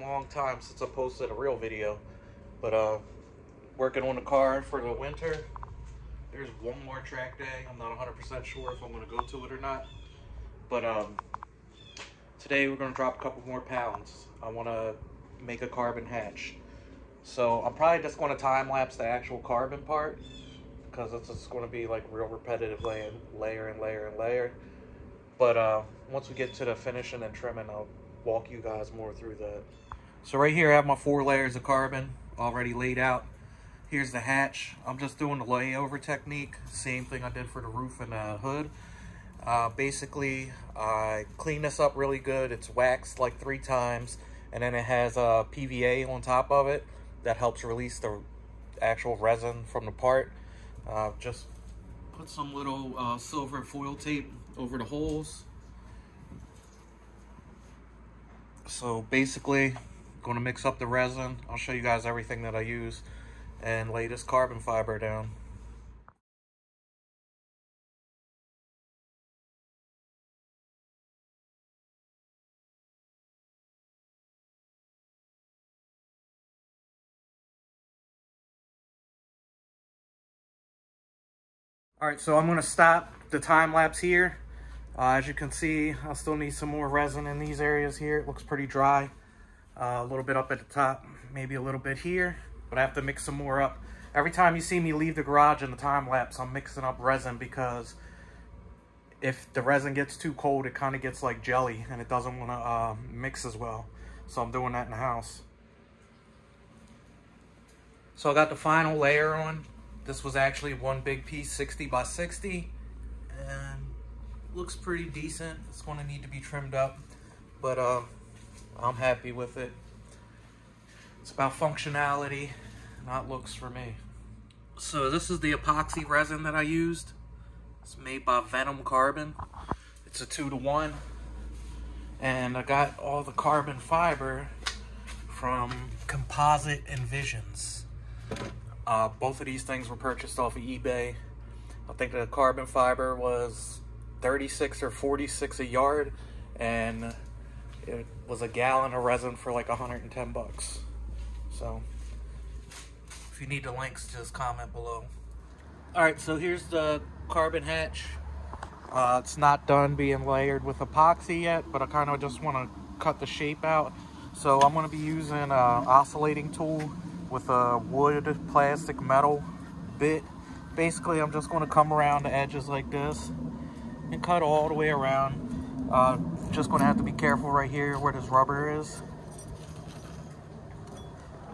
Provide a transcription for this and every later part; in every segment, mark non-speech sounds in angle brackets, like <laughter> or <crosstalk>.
long, long time since I posted a real video, but uh, working on the car for the winter. There's one more track day. I'm not 100% sure if I'm gonna go to it or not, but um, today we're gonna drop a couple more pounds. I wanna make a carbon hatch. So I'm probably just gonna time lapse the actual carbon part because it's just gonna be like real repetitive layer, layer and layer and layer. But uh, once we get to the finishing and trimming, I'll walk you guys more through that. So right here I have my four layers of carbon already laid out. Here's the hatch. I'm just doing the layover technique. Same thing I did for the roof and the hood. Uh, basically, I clean this up really good. It's waxed like three times. And then it has a PVA on top of it that helps release the actual resin from the part. Uh, just put some little uh, silver foil tape over the holes. So basically, going to mix up the resin. I'll show you guys everything that I use and lay this carbon fiber down. All right, so I'm gonna stop the time lapse here. Uh, as you can see, I still need some more resin in these areas here. It looks pretty dry. Uh, a little bit up at the top, maybe a little bit here, but I have to mix some more up. Every time you see me leave the garage in the time lapse, I'm mixing up resin because if the resin gets too cold, it kind of gets like jelly and it doesn't want to uh, mix as well. So I'm doing that in the house. So I got the final layer on. This was actually one big piece, 60 by 60. And looks pretty decent. It's going to need to be trimmed up. But uh, I'm happy with it. It's about functionality, not looks for me. So this is the epoxy resin that I used. It's made by Venom Carbon. It's a two to one. And I got all the carbon fiber from Composite Envisions. Uh, both of these things were purchased off of eBay. I think the carbon fiber was 36 or 46 a yard and it was a gallon of resin for like 110 bucks. So if you need the links, just comment below. All right, so here's the carbon hatch. Uh, it's not done being layered with epoxy yet, but I kind of just want to cut the shape out. So I'm going to be using an oscillating tool with a wood, plastic, metal bit. Basically, I'm just going to come around the edges like this and cut all the way around. Uh, just to have to be careful right here where this rubber is.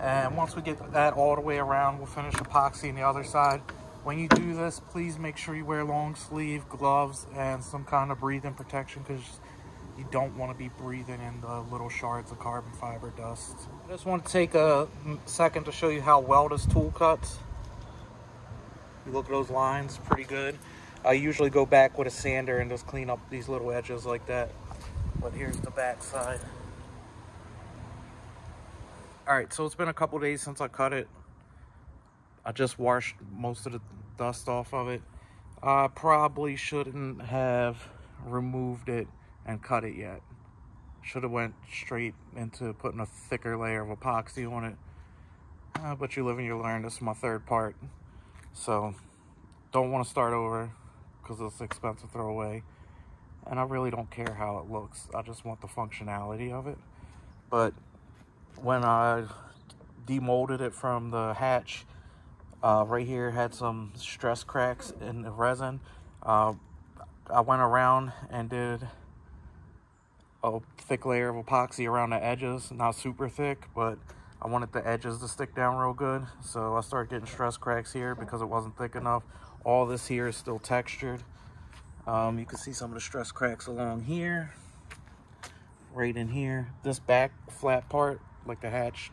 And once we get that all the way around, we'll finish epoxy on the other side. When you do this, please make sure you wear long sleeve gloves and some kind of breathing protection because you don't want to be breathing in the little shards of carbon fiber dust. I just want to take a second to show you how well this tool cuts. You look at those lines, pretty good. I usually go back with a sander and just clean up these little edges like that. But here's the back side. All right, so it's been a couple days since I cut it. I just washed most of the dust off of it. I probably shouldn't have removed it and cut it yet. Should have went straight into putting a thicker layer of epoxy on it. Uh, but you live and you learn. This is my third part. So don't want to start over because it's expensive to throw away. And I really don't care how it looks. I just want the functionality of it. But when I demolded it from the hatch, uh, right here had some stress cracks in the resin. Uh, I went around and did a thick layer of epoxy around the edges, not super thick, but I wanted the edges to stick down real good. So I started getting stress cracks here because it wasn't thick enough. All this here is still textured. Um, you can see some of the stress cracks along here, right in here. This back flat part, like the hatch,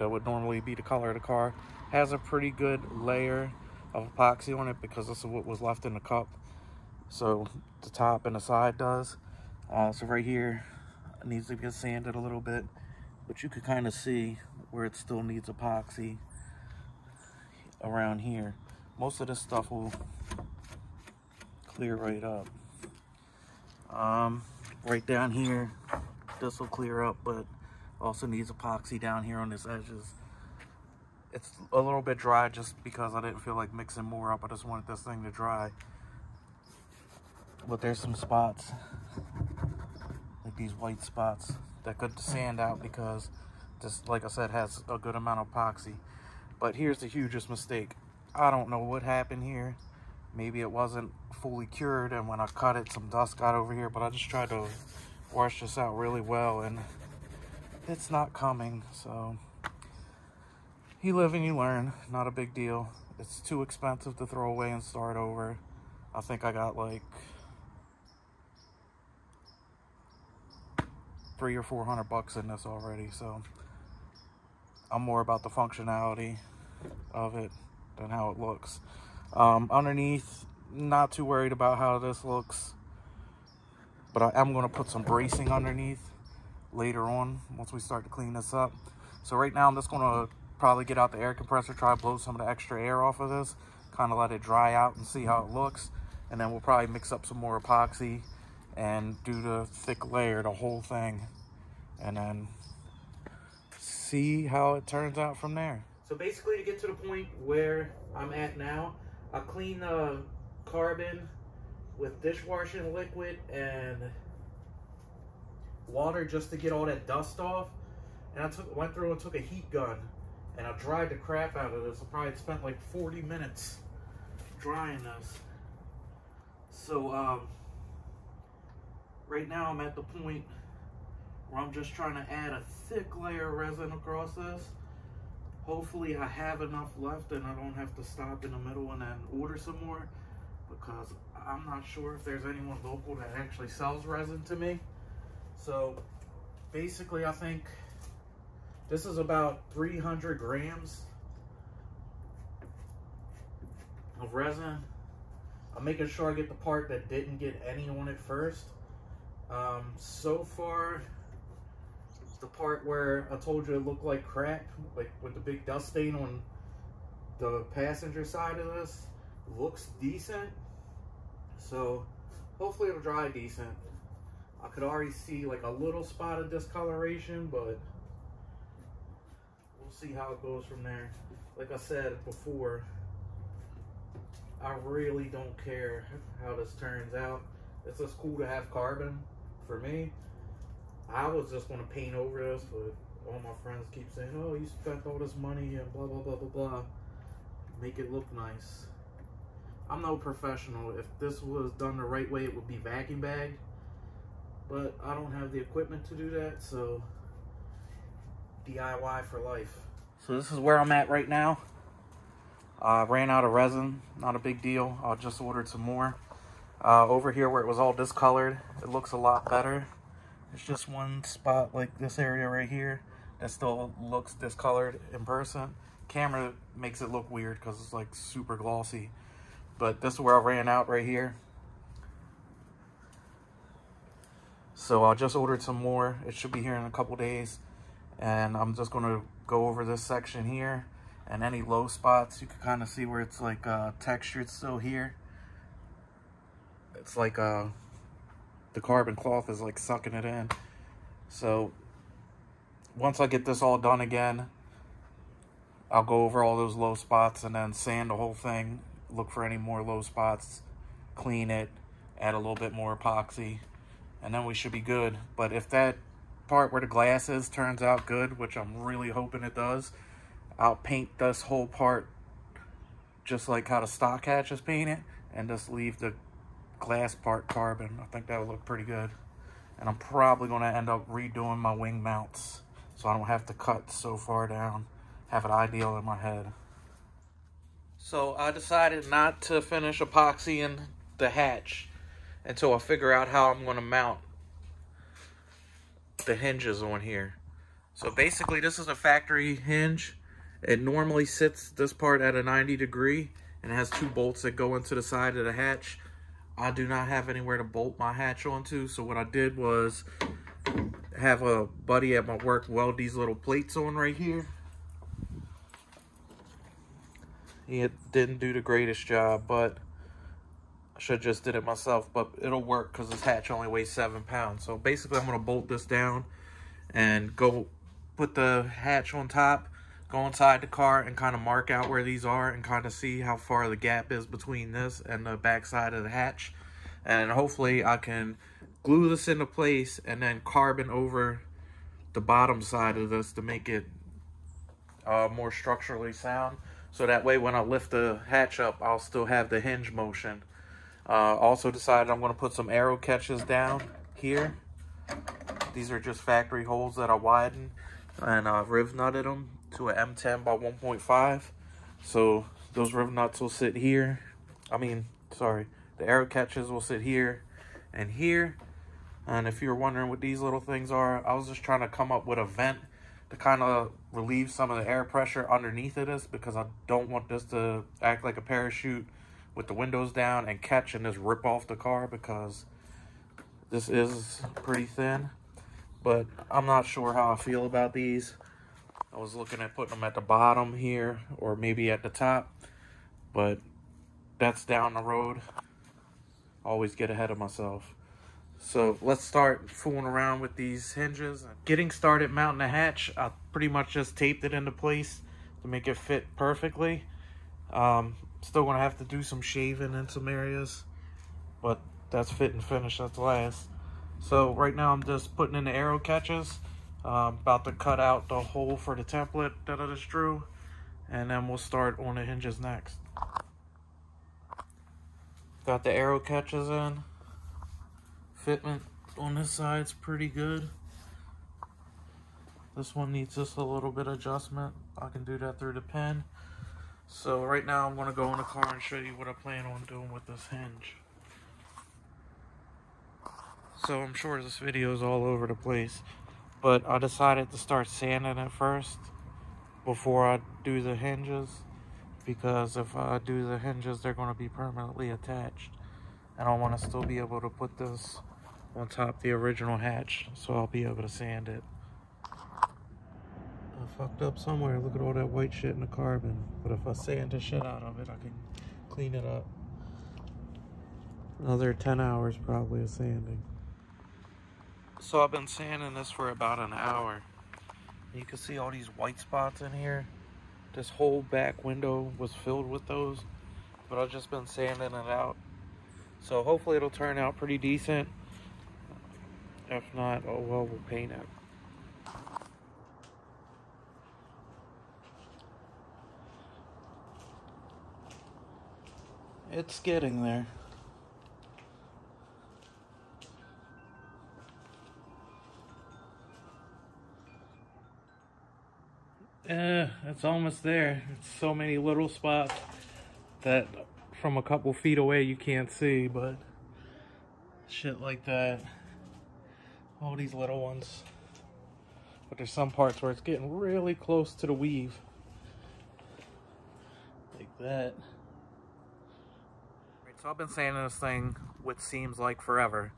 that would normally be the color of the car, has a pretty good layer of epoxy on it because this is what was left in the cup. So the top and the side does. Uh, so right here, needs to get sanded a little bit, but you can kind of see where it still needs epoxy around here. Most of this stuff will clear right up. Um, right down here, this will clear up, but also needs epoxy down here on this edges. It's a little bit dry just because I didn't feel like mixing more up. I just wanted this thing to dry. But there's some spots, like these white spots that could sand out because this, like I said, has a good amount of epoxy. But here's the hugest mistake. I don't know what happened here. Maybe it wasn't fully cured and when I cut it, some dust got over here, but I just tried to wash this out really well and it's not coming, so you live and you learn, not a big deal. It's too expensive to throw away and start over. I think I got like three or four hundred bucks in this already, so I'm more about the functionality of it than how it looks. Um, underneath, not too worried about how this looks, but I am going to put some bracing underneath later on once we start to clean this up. So right now I'm just going to probably get out the air compressor, try to blow some of the extra air off of this, kind of let it dry out and see how it looks. And then we'll probably mix up some more epoxy and do the thick layer, the whole thing. And then see how it turns out from there. So basically to get to the point where I'm at now, I clean the carbon with dishwashing liquid and water just to get all that dust off. And I took went through and took a heat gun and I dried the crap out of this. I probably spent like 40 minutes drying this. So um, right now I'm at the point where I'm just trying to add a thick layer of resin across this. Hopefully I have enough left and I don't have to stop in the middle and then order some more because I'm not sure if there's anyone local that actually sells resin to me. So basically, I think this is about 300 grams of resin. I'm making sure I get the part that didn't get any on it first. Um, so far, the part where I told you it looked like crap, like with the big dust stain on the passenger side of this, looks decent. So hopefully it'll dry decent. I could already see like a little spot of discoloration, but we'll see how it goes from there. Like I said before, I really don't care how this turns out. It's just cool to have carbon for me. I was just going to paint over this, but all my friends keep saying, oh, you spent all this money and blah, blah, blah, blah, blah. Make it look nice. I'm no professional. If this was done the right way, it would be vacuum bagged but I don't have the equipment to do that, so DIY for life. So this is where I'm at right now. I uh, ran out of resin, not a big deal. I just ordered some more. Uh, over here where it was all discolored, it looks a lot better. It's just one spot like this area right here that still looks discolored in person. Camera makes it look weird because it's like super glossy. But this is where I ran out right here. So I just ordered some more. It should be here in a couple days. And I'm just going to go over this section here. And any low spots, you can kind of see where it's like uh, textured still here. It's like uh, the carbon cloth is like sucking it in. So once I get this all done again, I'll go over all those low spots and then sand the whole thing. Look for any more low spots, clean it, add a little bit more epoxy and then we should be good. But if that part where the glass is turns out good, which I'm really hoping it does, I'll paint this whole part just like how the stock hatch is painted and just leave the glass part carbon. I think that would look pretty good. And I'm probably going to end up redoing my wing mounts so I don't have to cut so far down. Have it ideal in my head. So I decided not to finish epoxying the hatch until I figure out how I'm going to mount the hinges on here. So basically this is a factory hinge. It normally sits this part at a 90 degree and it has two bolts that go into the side of the hatch. I do not have anywhere to bolt my hatch onto. So what I did was have a buddy at my work weld these little plates on right here. He didn't do the greatest job, but I should just did it myself, but it'll work because this hatch only weighs seven pounds. So basically I'm gonna bolt this down and go put the hatch on top, go inside the car and kind of mark out where these are and kind of see how far the gap is between this and the back side of the hatch. And hopefully I can glue this into place and then carbon over the bottom side of this to make it uh, more structurally sound. So that way when I lift the hatch up, I'll still have the hinge motion. Uh, also decided I'm going to put some aero catches down here. These are just factory holes that I widened and i've riv nutted them to an M10 by 1.5. So those riv nuts will sit here. I mean, sorry, the aero catches will sit here and here. And if you're wondering what these little things are, I was just trying to come up with a vent to kind of relieve some of the air pressure underneath of this because I don't want this to act like a parachute with the windows down and catch and just rip off the car because this is pretty thin. But I'm not sure how I feel about these. I was looking at putting them at the bottom here or maybe at the top, but that's down the road. Always get ahead of myself. So let's start fooling around with these hinges. Getting started mounting the hatch, I pretty much just taped it into place to make it fit perfectly. Um, still gonna have to do some shaving in some areas, but that's fit and finish at the last. So right now I'm just putting in the aero catches. Uh, about to cut out the hole for the template that I just drew. And then we'll start on the hinges next. Got the aero catches in. Fitment on this side's pretty good. This one needs just a little bit of adjustment. I can do that through the pen. So right now I'm going to go in the car and show you what I plan on doing with this hinge. So I'm sure this video is all over the place. But I decided to start sanding it first before I do the hinges. Because if I do the hinges, they're going to be permanently attached. And I want to still be able to put this on top the original hatch so I'll be able to sand it. I fucked up somewhere. Look at all that white shit in the carbon. But if I sand the shit out of it, I can clean it up. Another 10 hours probably of sanding. So I've been sanding this for about an hour. You can see all these white spots in here. This whole back window was filled with those. But I've just been sanding it out. So hopefully it'll turn out pretty decent. If not, oh well, we'll paint it. It's getting there. Eh, it's almost there. It's so many little spots that from a couple feet away you can't see, but shit like that all these little ones. But there's some parts where it's getting really close to the weave. Like that. Right, so I've been sanding this thing what seems like forever.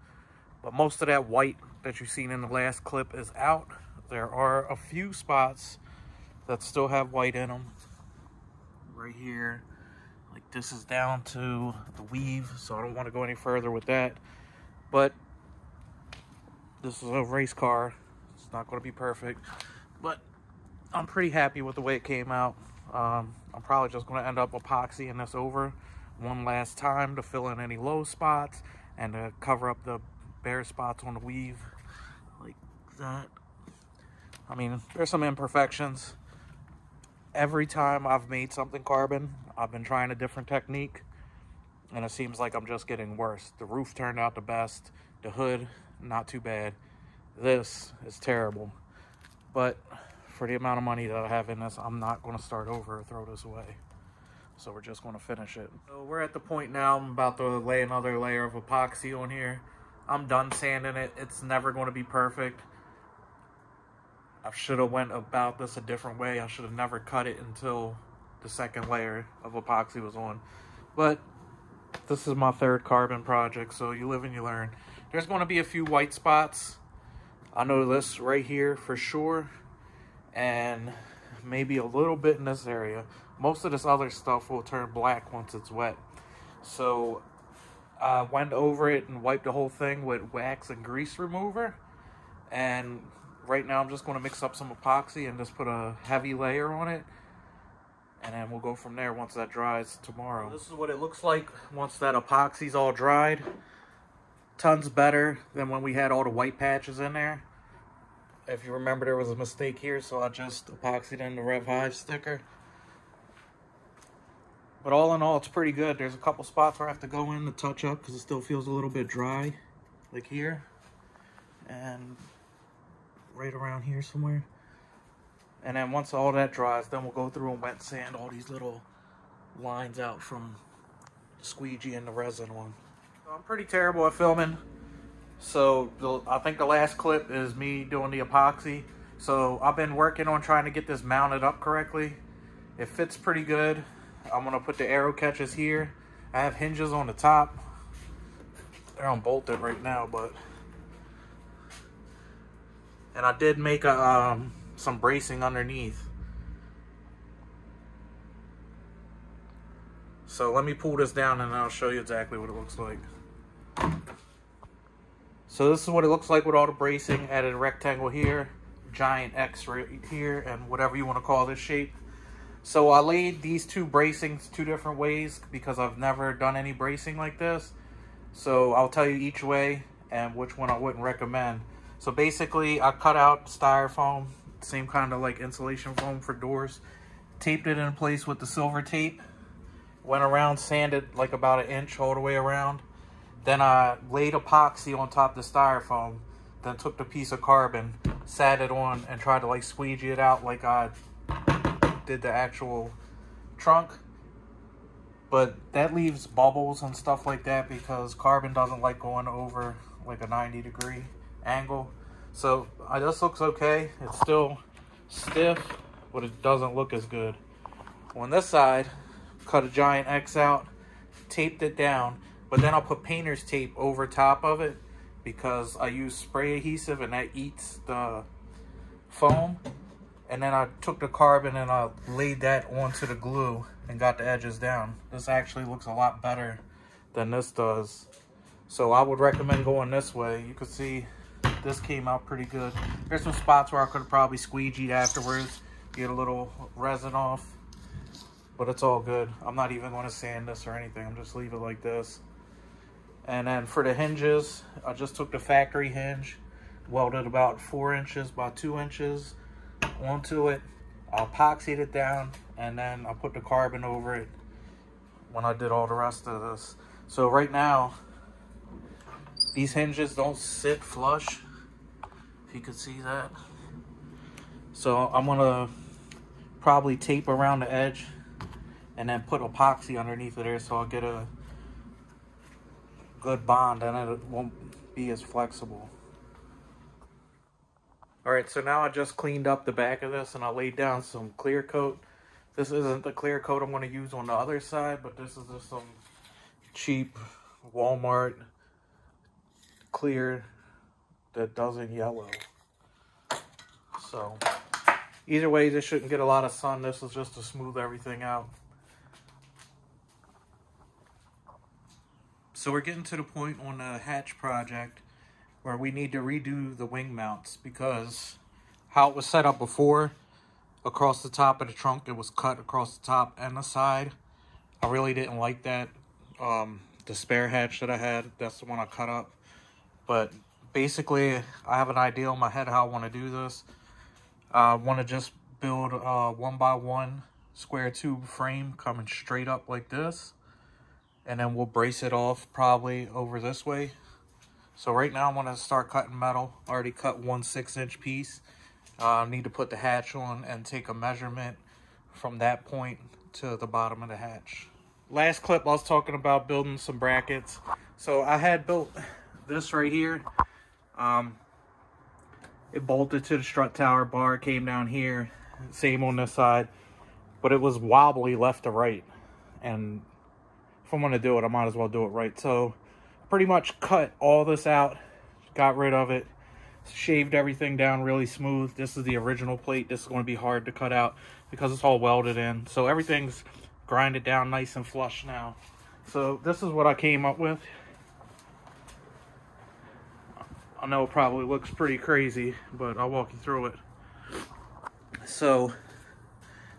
But most of that white that you've seen in the last clip is out. There are a few spots that still have white in them. Right here. Like this is down to the weave, so I don't want to go any further with that. But this is a race car. It's not going to be perfect, but I'm pretty happy with the way it came out. Um, I'm probably just going to end up epoxying this over one last time to fill in any low spots and to cover up the bare spots on the weave like that. I mean, there's some imperfections. Every time I've made something carbon, I've been trying a different technique and it seems like I'm just getting worse. The roof turned out the best. The hood not too bad. This is terrible. But for the amount of money that I have in this, I'm not going to start over or throw this away. So we're just going to finish it. So we're at the point now, I'm about to lay another layer of epoxy on here. I'm done sanding it. It's never going to be perfect. I should have went about this a different way. I should have never cut it until the second layer of epoxy was on. But this is my third carbon project, so you live and you learn. There's going to be a few white spots. I know this right here for sure. And maybe a little bit in this area. Most of this other stuff will turn black once it's wet. So I went over it and wiped the whole thing with wax and grease remover. And right now I'm just going to mix up some epoxy and just put a heavy layer on it. And then we'll go from there once that dries tomorrow. This is what it looks like once that epoxy's all dried. Tons better than when we had all the white patches in there. If you remember, there was a mistake here, so I just epoxied in the Rev High sticker. But all in all, it's pretty good. There's a couple spots where I have to go in to touch up because it still feels a little bit dry, like here. And right around here somewhere. And then once all that dries, then we'll go through and wet sand all these little lines out from the squeegee and the resin one. I'm pretty terrible at filming. So the, I think the last clip is me doing the epoxy. So I've been working on trying to get this mounted up correctly. It fits pretty good. I'm gonna put the aero catches here. I have hinges on the top. They're unbolted right now, but and I did make a um, some bracing underneath. So let me pull this down and I'll show you exactly what it looks like. So this is what it looks like with all the bracing. Added a rectangle here, giant X right here, and whatever you want to call this shape. So I laid these two bracings two different ways because I've never done any bracing like this. So I'll tell you each way and which one I wouldn't recommend. So basically I cut out styrofoam, same kind of like insulation foam for doors, taped it in place with the silver tape, went around, sanded like about an inch all the way around, then I laid epoxy on top of the styrofoam. Then took the piece of carbon, sat it on, and tried to like squeegee it out like I did the actual trunk. But that leaves bubbles and stuff like that because carbon doesn't like going over like a 90 degree angle. So uh, this looks okay. It's still stiff, but it doesn't look as good. On this side, cut a giant X out, taped it down, but then I'll put painter's tape over top of it because I use spray adhesive and that eats the foam. And then I took the carbon and I laid that onto the glue and got the edges down. This actually looks a lot better than this does. So I would recommend going this way. You can see this came out pretty good. There's some spots where I could have probably squeegeed afterwards, get a little resin off. But it's all good. I'm not even going to sand this or anything. I'm just leave it like this. And then for the hinges, I just took the factory hinge, welded about four inches by two inches onto it. I epoxied it down and then I put the carbon over it when I did all the rest of this. So right now, these hinges don't sit flush, you could see that. So I'm gonna probably tape around the edge and then put epoxy underneath of there so I'll get a good bond and it won't be as flexible. Alright, so now I just cleaned up the back of this and I laid down some clear coat. This isn't the clear coat I'm going to use on the other side, but this is just some cheap Walmart clear that doesn't yellow. So, either way, this shouldn't get a lot of sun. This is just to smooth everything out. So we're getting to the point on the hatch project where we need to redo the wing mounts because how it was set up before across the top of the trunk, it was cut across the top and the side. I really didn't like that. Um, the spare hatch that I had, that's the one I cut up. But basically, I have an idea in my head how I want to do this. I want to just build a one by one square tube frame coming straight up like this and then we'll brace it off probably over this way. So right now I'm gonna start cutting metal. Already cut one six inch piece. Uh, need to put the hatch on and take a measurement from that point to the bottom of the hatch. Last clip I was talking about building some brackets. So I had built this right here. Um, it bolted to the strut tower bar, came down here, same on this side, but it was wobbly left to right. And if I'm to do it, I might as well do it right. So pretty much cut all this out, got rid of it, shaved everything down really smooth. This is the original plate. This is going to be hard to cut out because it's all welded in. So everything's grinded down nice and flush now. So this is what I came up with. I know it probably looks pretty crazy, but I'll walk you through it. So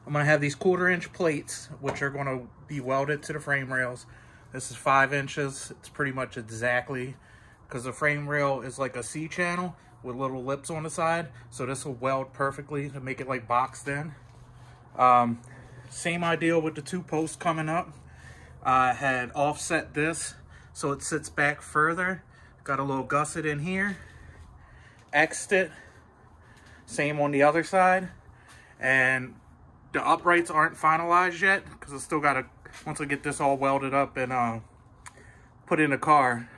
I'm gonna have these quarter inch plates, which are gonna be welded to the frame rails. This is five inches. It's pretty much exactly, because the frame rail is like a C channel with little lips on the side. So this will weld perfectly to make it like boxed in. Um, same idea with the two posts coming up. I had offset this so it sits back further. Got a little gusset in here. Xed it. Same on the other side. And the uprights aren't finalized yet because I still got to, once I get this all welded up and uh, put in a car,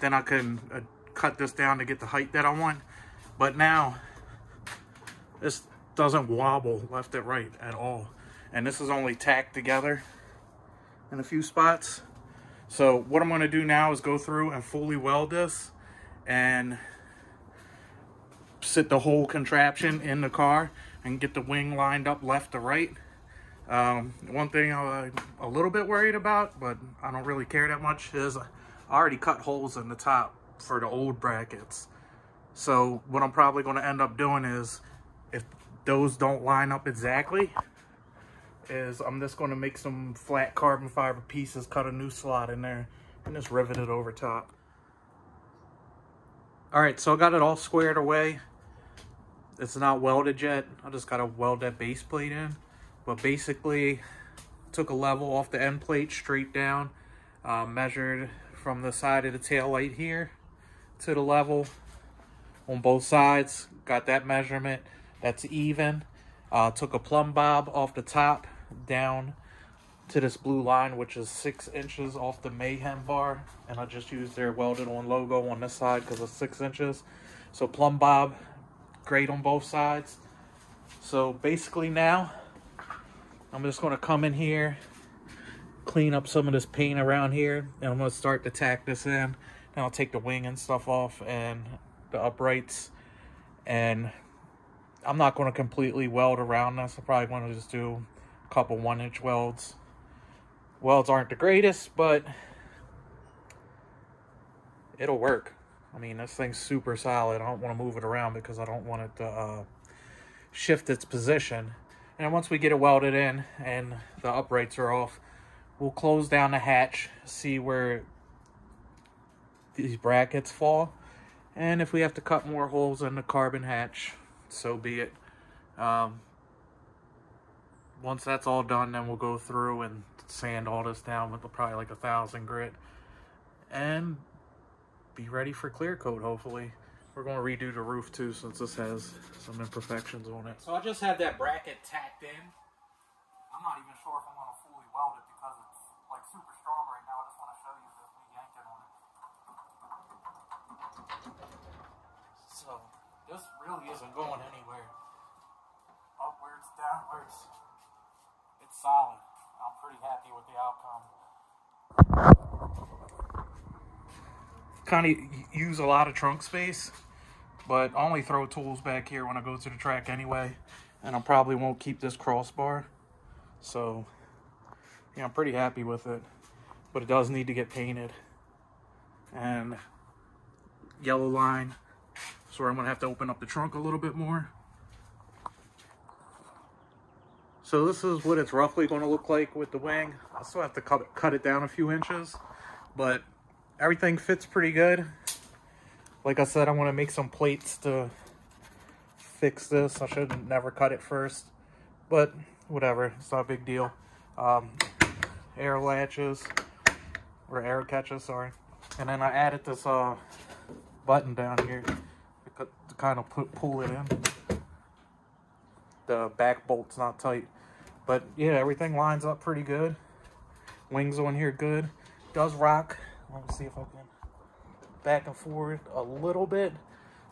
then I can uh, cut this down to get the height that I want. But now, this doesn't wobble left and right at all. And this is only tacked together in a few spots. So what I'm gonna do now is go through and fully weld this and sit the whole contraption in the car and get the wing lined up left to right. Um, one thing I'm a little bit worried about, but I don't really care that much, is I already cut holes in the top for the old brackets. So what I'm probably going to end up doing is, if those don't line up exactly, is I'm just going to make some flat carbon fiber pieces, cut a new slot in there, and just rivet it over top. Alright, so I got it all squared away. It's not welded yet. I just got to weld that base plate in. But basically, took a level off the end plate straight down, uh, measured from the side of the tail light here to the level on both sides. Got that measurement. That's even. Uh, took a plumb bob off the top down to this blue line, which is six inches off the Mayhem bar. And I just used their welded on logo on this side because it's six inches. So plumb bob, great on both sides. So basically now, I'm just going to come in here, clean up some of this paint around here, and I'm to start to tack this in. And I'll take the wing and stuff off and the uprights. And I'm not going to completely weld around this. I probably want to just do couple one inch welds. Welds aren't the greatest, but it'll work. I mean, this thing's super solid. I don't want to move it around because I don't want it to uh, shift its position. And once we get it welded in and the uprights are off, we'll close down the hatch, see where these brackets fall. And if we have to cut more holes in the carbon hatch, so be it. Um, once that's all done, then we'll go through and sand all this down with probably like a thousand grit. And be ready for clear coat, hopefully. We're going to redo the roof too, since this has some imperfections on it. So I just had that bracket tacked in. I'm not even sure if I'm going to fully weld it because it's like super strong right now. I just want to show you this me it on it. So this really isn't going anywhere. Oh, Upwards, downwards. It's solid. I'm pretty happy with the outcome. Kind of use a lot of trunk space, but only throw tools back here when I go to the track anyway, and I probably won't keep this crossbar. So, yeah, I'm pretty happy with it, but it does need to get painted. And yellow line, so I'm gonna have to open up the trunk a little bit more. So this is what it's roughly going to look like with the wing. I still have to cut it, cut it down a few inches, but everything fits pretty good. Like I said, I want to make some plates to fix this. I should never cut it first, but whatever. It's not a big deal. Um, air latches, or air catches, sorry. And then I added this uh, button down here to, to kind of put, pull it in. The back bolt's not tight. But yeah, everything lines up pretty good. Wings on here good. Does rock. Let me see if I can back and forth a little bit.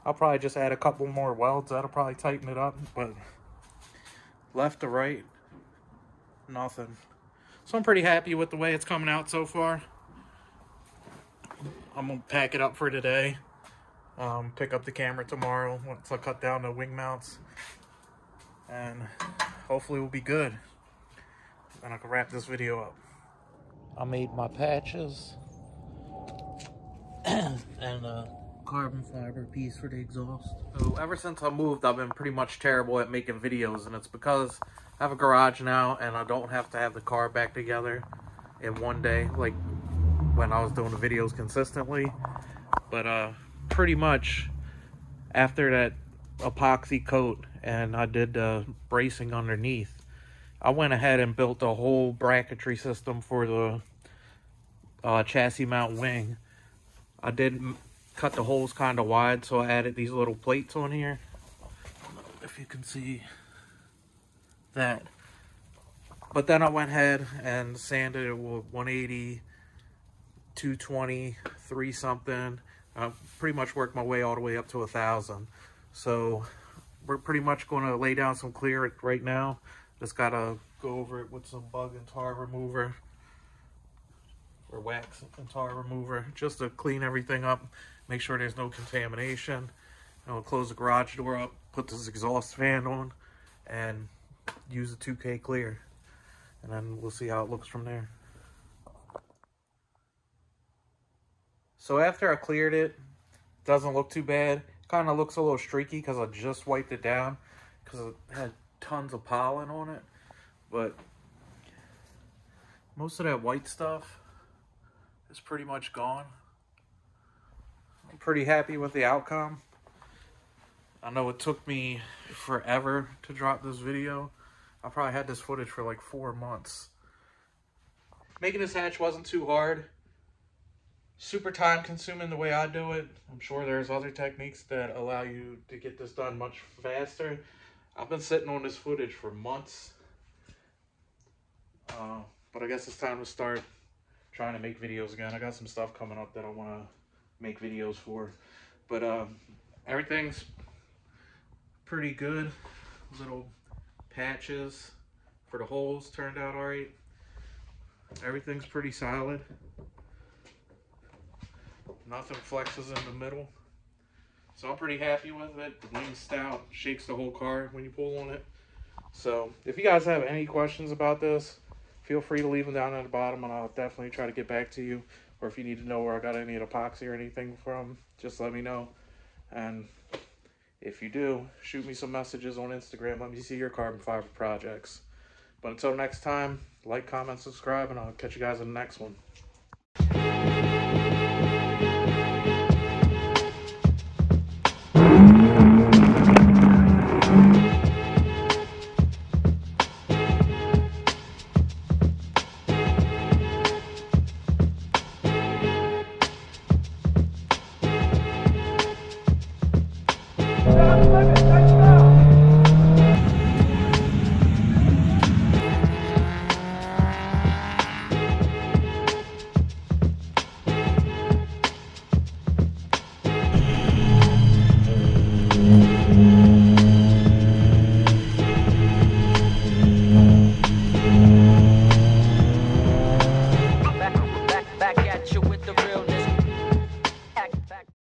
I'll probably just add a couple more welds. That'll probably tighten it up. But left to right, nothing. So I'm pretty happy with the way it's coming out so far. I'm going to pack it up for today. Um, pick up the camera tomorrow once I cut down the wing mounts. And hopefully we'll be good. And I can wrap this video up. I made my patches. <clears throat> and uh, carbon fiber piece for the exhaust. So ever since I moved, I've been pretty much terrible at making videos, and it's because I have a garage now, and I don't have to have the car back together in one day, like when I was doing the videos consistently. But uh, pretty much after that epoxy coat and I did the bracing underneath, I went ahead and built a whole bracketry system for the uh, chassis mount wing. I did cut the holes kind of wide, so I added these little plates on here. If you can see that. But then I went ahead and sanded it with 180, 220, 3 something. I pretty much worked my way all the way up to a thousand. So we're pretty much going to lay down some clear right now. Just got to go over it with some bug and tar remover or wax and tar remover just to clean everything up, make sure there's no contamination. And we'll close the garage door up, put this exhaust fan on, and use the 2K clear. And then we'll see how it looks from there. So after I cleared it, doesn't look too bad. Kind of looks a little streaky because I just wiped it down because it had tons of pollen on it. But most of that white stuff is pretty much gone. I'm pretty happy with the outcome. I know it took me forever to drop this video. I probably had this footage for like four months. Making this hatch wasn't too hard. Super time consuming the way I do it. I'm sure there's other techniques that allow you to get this done much faster. I've been sitting on this footage for months. Uh, but I guess it's time to start trying to make videos again. I got some stuff coming up that I want to make videos for. But um, everything's pretty good. Little patches for the holes turned out all right. Everything's pretty solid. Nothing flexes in the middle. So I'm pretty happy with it. The wing stout shakes the whole car when you pull on it. So if you guys have any questions about this, feel free to leave them down at the bottom and I'll definitely try to get back to you. Or if you need to know where I got any epoxy or anything from, just let me know. And if you do, shoot me some messages on Instagram. Let me see your carbon fiber projects. But until next time, like, comment, subscribe, and I'll catch you guys in the next one.